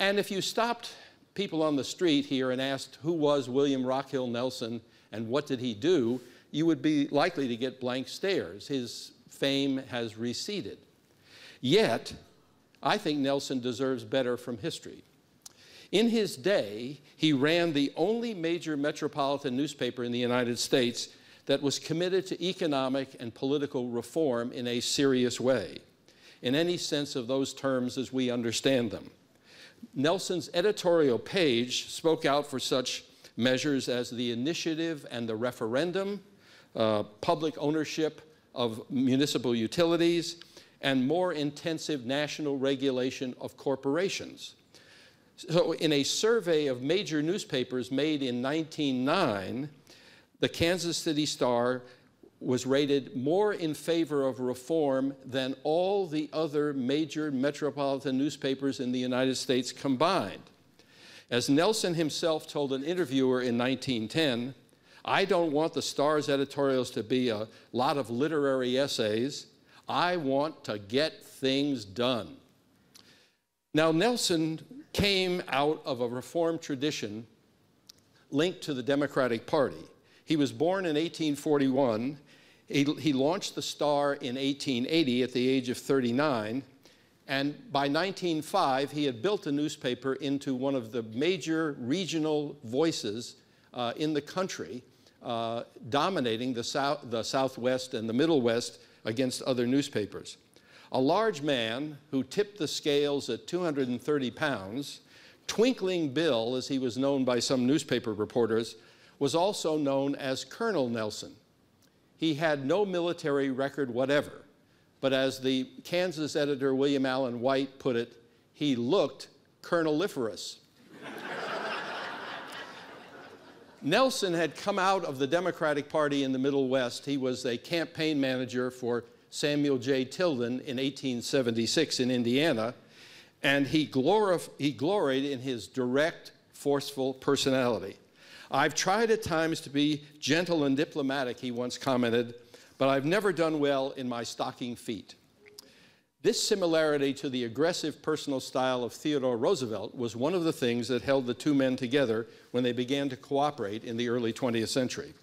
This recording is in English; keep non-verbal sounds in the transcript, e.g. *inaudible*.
And if you stopped people on the street here and asked who was William Rockhill Nelson and what did he do, you would be likely to get blank stares. His fame has receded. Yet, I think Nelson deserves better from history. In his day, he ran the only major metropolitan newspaper in the United States that was committed to economic and political reform in a serious way, in any sense of those terms as we understand them. Nelson's editorial page spoke out for such measures as the initiative and the referendum, uh, public ownership of municipal utilities, and more intensive national regulation of corporations. So in a survey of major newspapers made in 1909, the Kansas City Star was rated more in favor of reform than all the other major metropolitan newspapers in the United States combined. As Nelson himself told an interviewer in 1910, I don't want the Star's editorials to be a lot of literary essays. I want to get things done. Now, Nelson came out of a reform tradition linked to the Democratic Party. He was born in 1841. He, he, launched the Star in 1880 at the age of 39. And by 1905, he had built the newspaper into one of the major regional voices uh, in the country, uh, dominating the, south, the Southwest and the Middle West against other newspapers. A large man who tipped the scales at 230 pounds, Twinkling Bill, as he was known by some newspaper reporters, was also known as Colonel Nelson. He had no military record whatever, but as the Kansas editor William Allen White put it, he looked coloneliferous. *laughs* Nelson had come out of the Democratic Party in the Middle West. He was a campaign manager for Samuel J. Tilden in 1876 in Indiana, and he, gloried in his direct, forceful personality. I've tried at times to be gentle and diplomatic, he once commented, but I've never done well in my stocking feet. This similarity to the aggressive personal style of Theodore Roosevelt was one of the things that held the two men together when they began to cooperate in the early 20th century.